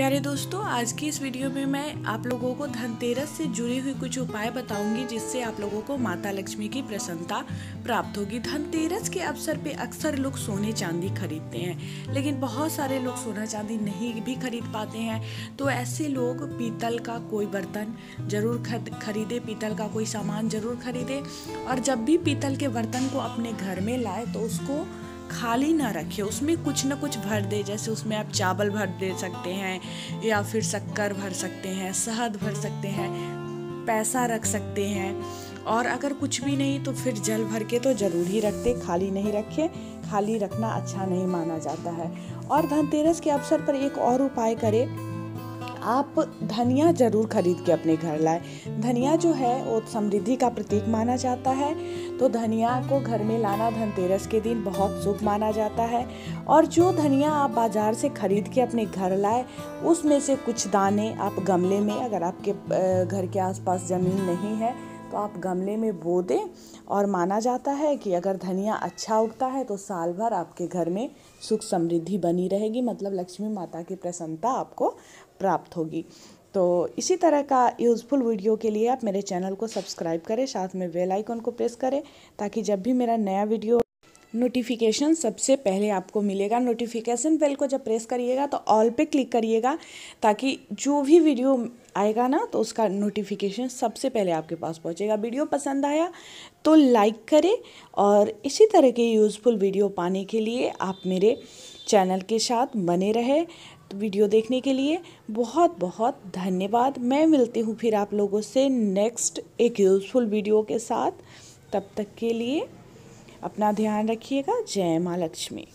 प्यारे दोस्तों, आज की इस वीडियो में मैं आप लोगों को धनतेरस से जुड़ी हुई कुछ उपाय बताऊँगी जिससे आप लोगों को माता लक्ष्मी की प्रसन्नता प्राप्त होगी। धनतेरस के अवसर पे अक्सर लोग सोने चांदी खरीदते हैं, लेकिन बहुत सारे लोग सोना चांदी नहीं भी खरीद पाते हैं। तो ऐसे लोग पीतल का कोई बर्तन ज़रूर खरीदे, पीतल का कोई सामान ज़रूर खरीदे और जब भी पीतल के बर्तन को अपने घर में लाए तो उसको खाली ना रखे, उसमें कुछ ना कुछ भर दे, जैसे उसमें आप चावल भर दे सकते हैं, या फिर शक्कर भर सकते हैं, शहद भर सकते हैं, पैसा रख सकते हैं। और अगर कुछ भी नहीं तो फिर जल भर के तो ज़रूर ही रखते, खाली नहीं रखे, खाली रखना अच्छा नहीं माना जाता है। और धनतेरस के अवसर पर एक और उपाय करें आप धनिया ज़रूर खरीद के अपने घर लाए। धनिया जो है, वो समृद्धि का प्रतीक माना जाता है। तो धनिया को घर में लाना धनतेरस के दिन बहुत शुभ माना जाता है। और जो धनिया आप बाज़ार से खरीद के अपने घर लाए, उसमें से कुछ दाने आप गमले में, अगर आपके घर के आसपास ज़मीन नहीं है तो आप गमले में बो दें और माना जाता है कि अगर धनिया अच्छा उगता है तो साल भर आपके घर में सुख समृद्धि बनी रहेगी मतलब लक्ष्मी माता की प्रसन्नता आपको प्राप्त होगी। तो इसी तरह का यूज़फुल वीडियो के लिए आप मेरे चैनल को सब्सक्राइब करें, साथ में बेल आइकन को प्रेस करें, ताकि जब भी मेरा नया वीडियो नोटिफिकेशन सबसे पहले आपको मिलेगा। नोटिफिकेशन बेल को जब प्रेस करिएगा तो ऑल पे क्लिक करिएगा, ताकि जो भी वीडियो आएगा ना तो उसका नोटिफिकेशन सबसे पहले आपके पास पहुंचेगा। वीडियो पसंद आया तो लाइक करें और इसी तरह के यूज़फुल वीडियो पाने के लिए आप मेरे चैनल के साथ बने रहे तो वीडियो देखने के लिए। बहुत बहुत धन्यवाद। मैं मिलती हूँ फिर आप लोगों से नेक्स्ट एक यूज़फुल वीडियो के साथ। तब तक के लिए अपना ध्यान रखिएगा। जय माँ लक्ष्मी।